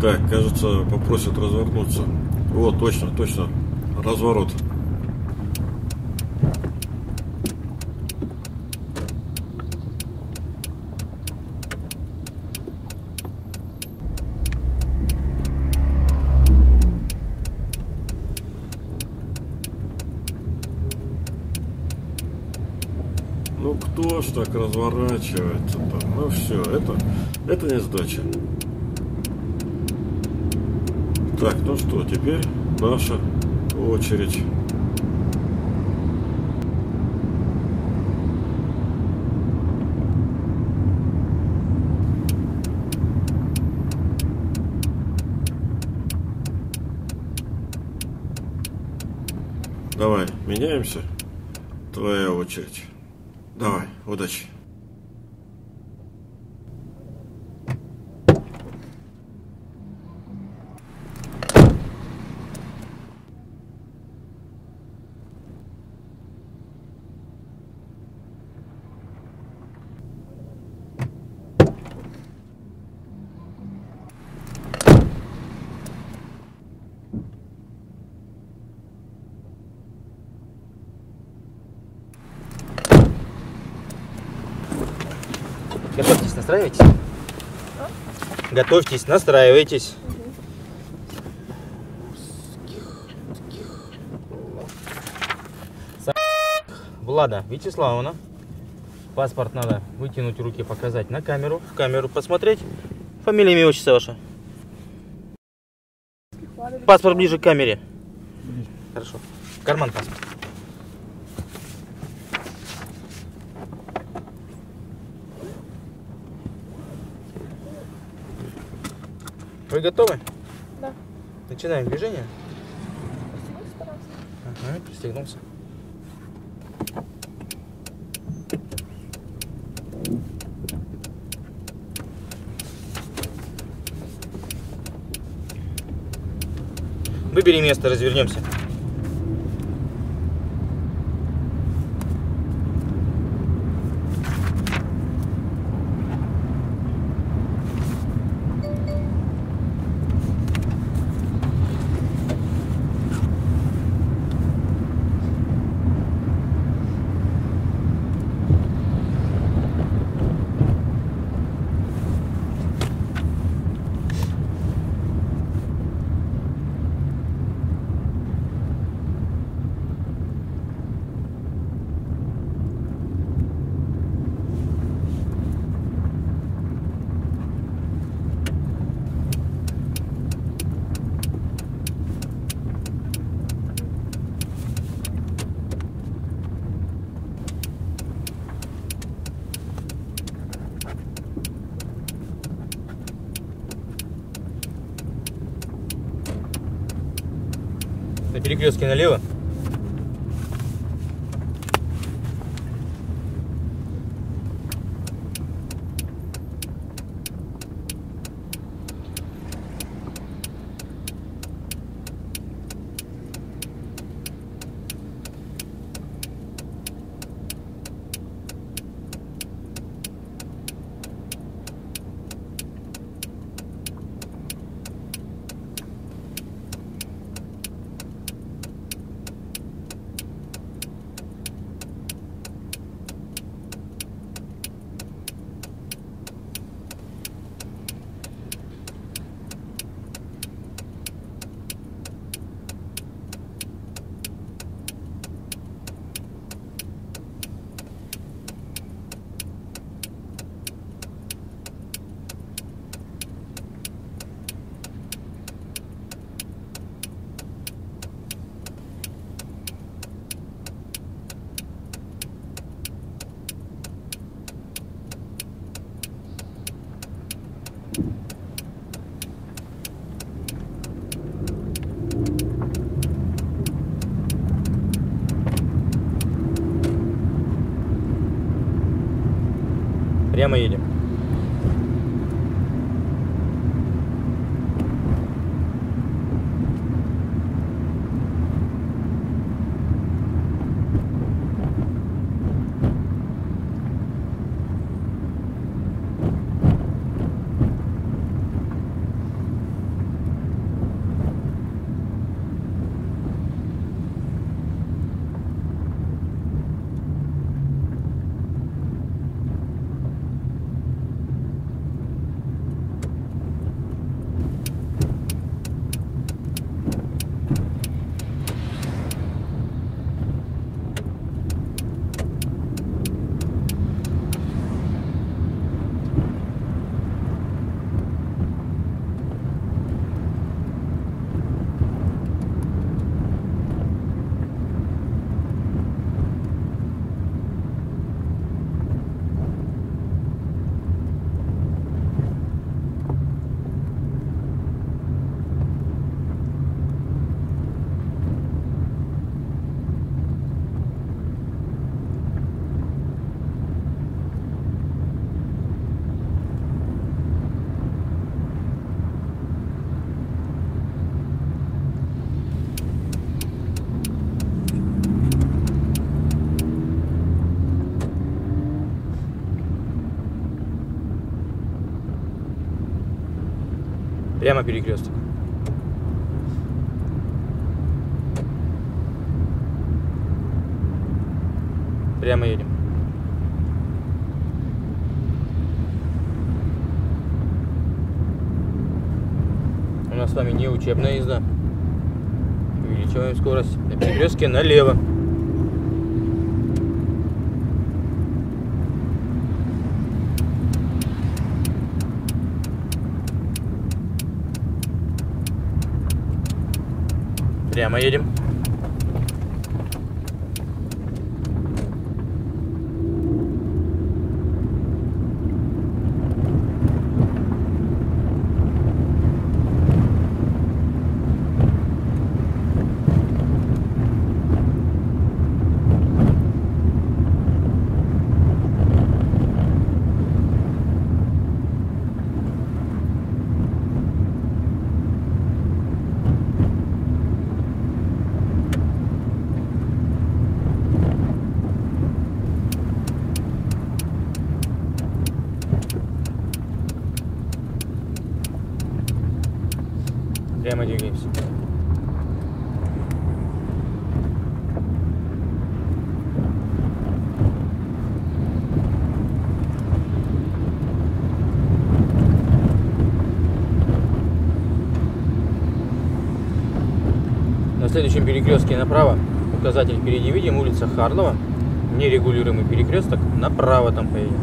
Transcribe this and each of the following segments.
Так, кажется, попросят развернуться. Вот, точно, точно. Разворот. Ну кто ж так разворачивается-то? Ну все, это, это не сдача. Так, ну что, теперь наша очередь. Давай, меняемся. Твоя очередь. Давай, удачи. Готовьтесь, настраивайтесь. Готовьтесь, настраивайтесь. Влада Вячеславовна. Паспорт надо вытянуть руки, показать на камеру. В камеру посмотреть. Фамилия, имя, отчество ваше. Паспорт ближе к камере. Хорошо. Карман паспорт. Вы готовы? Да. Начинаем движение. Пожалуйста. Ага, пристегнулся. Выбери место, развернемся. Перекрестке налево. Прямо едем. Прямо перекресток. Прямо едем. У нас с вами не учебная езда. Увеличиваем скорость. На перекрестке налево. Прямо едем. Прямо двигаемся. На следующем перекрестке направо, указатель впереди видим, улица Харлова, нерегулируемый перекресток, направо там поедем.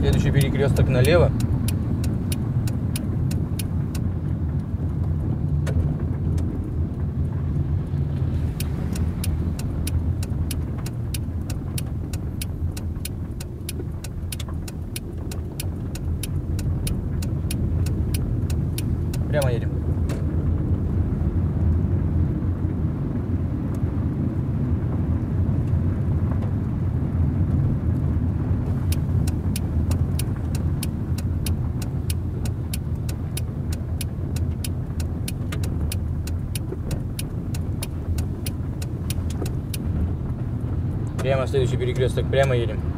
Следующий перекресток налево. Прямо едем. Прямо следующий перекресток, прямо едем.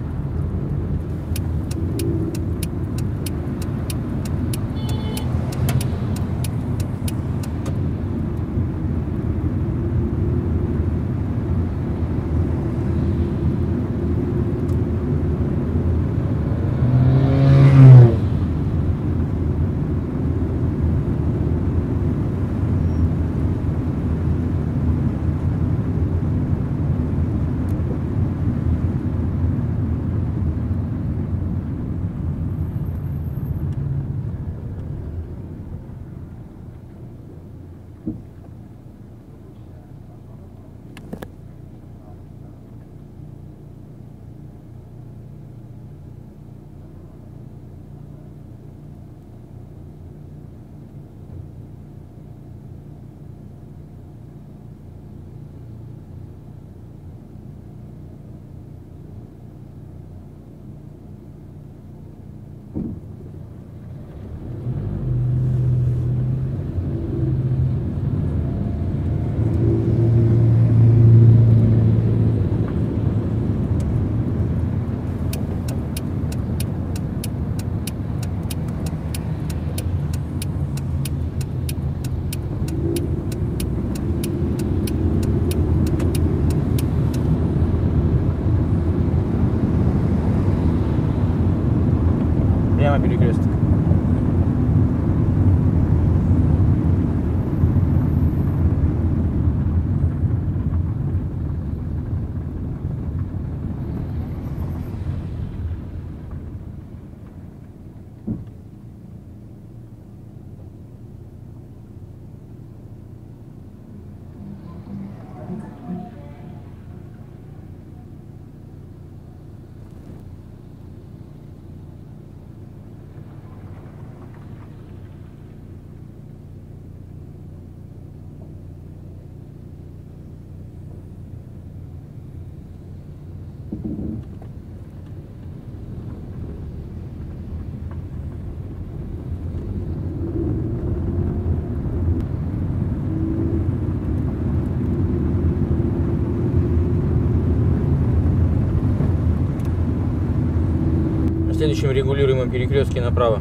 Следующем регулируемом перекрестке направо.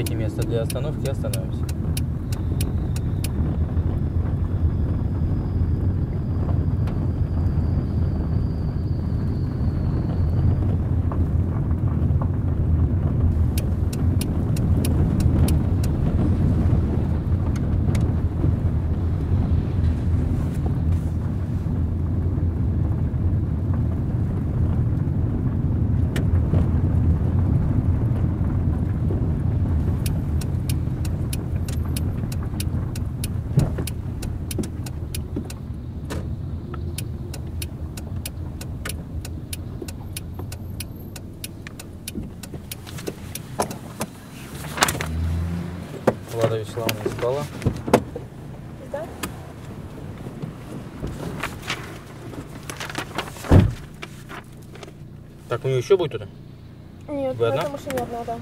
Выбирайте место для остановки остановимся. Влада Вячеславовна спала. Да? Так, у нее еще будет туда? Нет, Вы в этой машине одна, да.